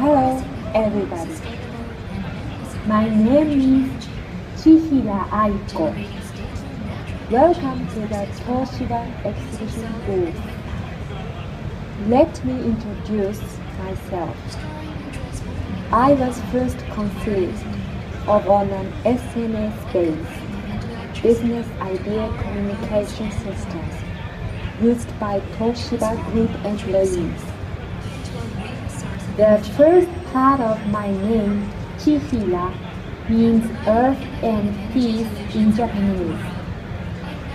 Hello, everybody. My name is Chihira Aico. Welcome to the Toshiba exhibition booth. Let me introduce myself. I was first conceived of on an SNS-based business idea communication system used by Toshiba Group employees. The first part of my name, Chihira, means earth and peace in Japanese.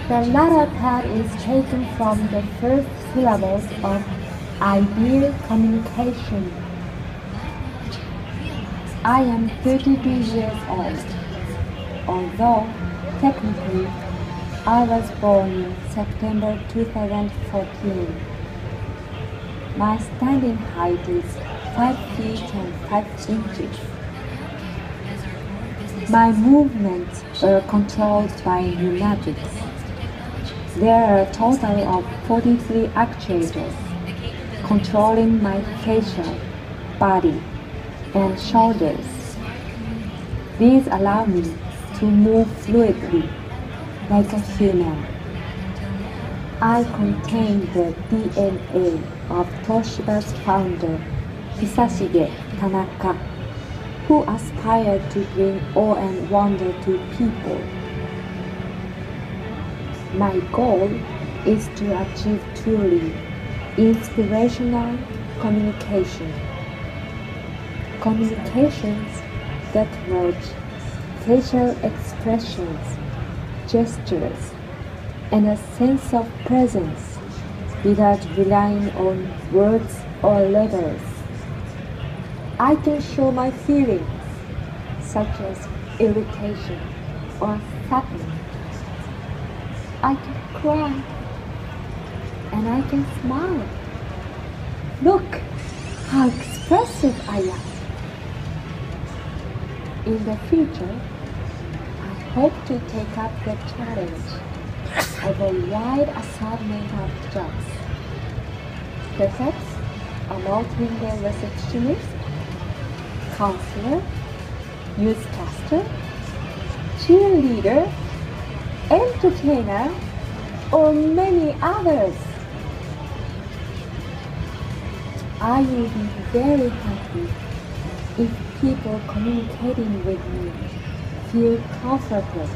The latter part is taken from the first syllables of ideal communication. I am 32 years old, although technically I was born in September 2014. My standing height is 5 feet and 5 inches. My movements are uh, controlled by pneumatics. There are a total of 43 actuators controlling my facial, body, and shoulders. These allow me to move fluidly like a human. I contain the DNA of Toshiba's founder, Hisashige Tanaka, who aspired to bring awe and wonder to people. My goal is to achieve truly inspirational communication. Communications that merge facial expressions, gestures, and a sense of presence without relying on words or letters. I can show my feelings, such as irritation or sadness. I can cry and I can smile. Look how expressive I am. In the future, I hope to take up the challenge of a wide assortment of jobs. Perhaps a multilingual receptionist, counselor, newscaster, cheerleader, entertainer, or many others. I will be very happy if people communicating with me feel comforted.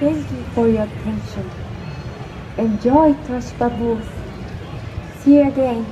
Thank you for your attention. Enjoy Toshiba booth. See you again.